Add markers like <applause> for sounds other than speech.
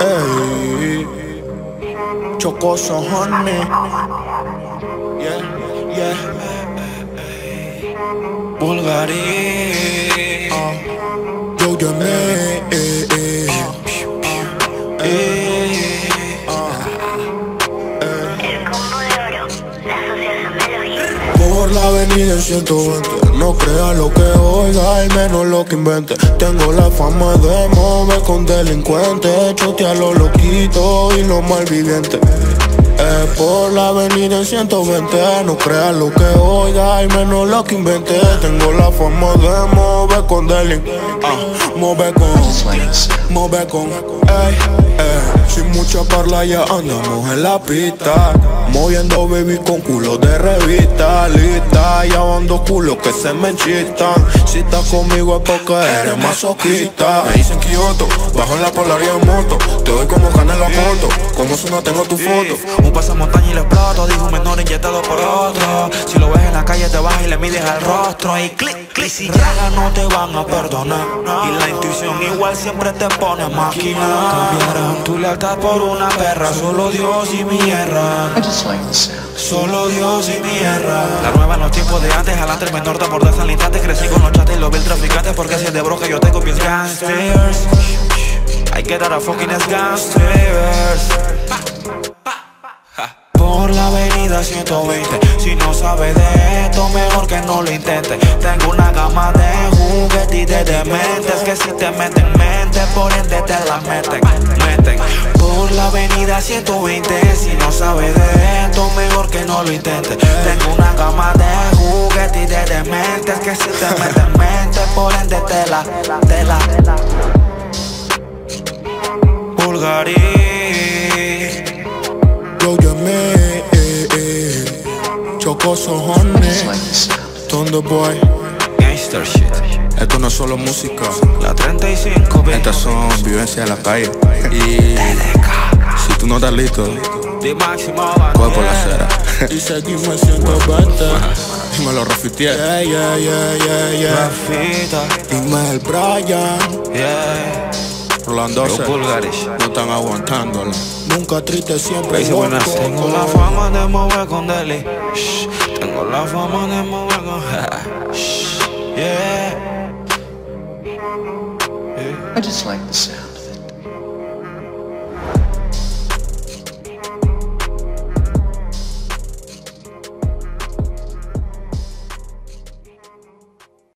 Ey, chocoso, honey. Yeah, yeah. Bulgari. Yo llamé, eh, eh. El Por la avenida 120 No crea lo que oiga, al menos lo que invente. Tengo la fama de mover con delincuentes Chotea los loquitos y los malvivientes. Es por la avenida 120 No crea lo que oiga, al menos lo que invente. Tengo la fama de mover con delincuentes ah, Mover con, mover con ey. Sin mucha parla ya andamos en la pista Moviendo baby con culo de revista Lista, llevando culos que se me enchistan. Si estás conmigo es porque eres masoquista. Me dicen Kioto, bajo en la polaria en moto. Te doy como gana en la moto Como no tengo tu foto. Un pasamontaña y le exploto. Dijo un menor inyectado por otro Si lo ves en la calle te vas y le mides al rostro. Y clic Si tragas no te van a perdonar. Y la intuición igual siempre te pone a máquina. Cambiarán tu lealtad por una perra Solo Dios y mi guerra. Solo Dios y mi guerra. La nueva en los tiempos de antes Adelante el menor de morderse al instante. Crecí con los chates y los vil traficantes Porque si es de broca yo tengo pies gangsters. I get out of fucking gangsters. Por la avenida 120 Si no sabes de que no lo intentes. Tengo una gama de juguetes y de dementes Que si te meten mente, por ende te la meten, meten. Por la avenida 120 Si no sabes de esto, mejor que no lo intentes. Tengo una gama de juguetes y de dementes Que si te meten <laughs> mente, por ende te la, te la Bulgari Yo llamé, eh, eh. Chocoso, honey Tondo boy. Gangster shit. Esto no es solo música. La 35, baby. Estas son vivencias de la calle. Y si tú no estás listo Coge por la acera. <laughs> Y seguimos 120 Y me lo refiteé Yeah, yeah, yeah, yeah, yeah. Rafita, Dime el Brian. Yeah Rolando Los Bulgaris No están aguantándolo Nunca triste, siempre Dice buenas loco. Tengo la fama de mover con Deli. Shh, Tengo la fama de mover con <laughs> Shh, Yeah. I just like the sound.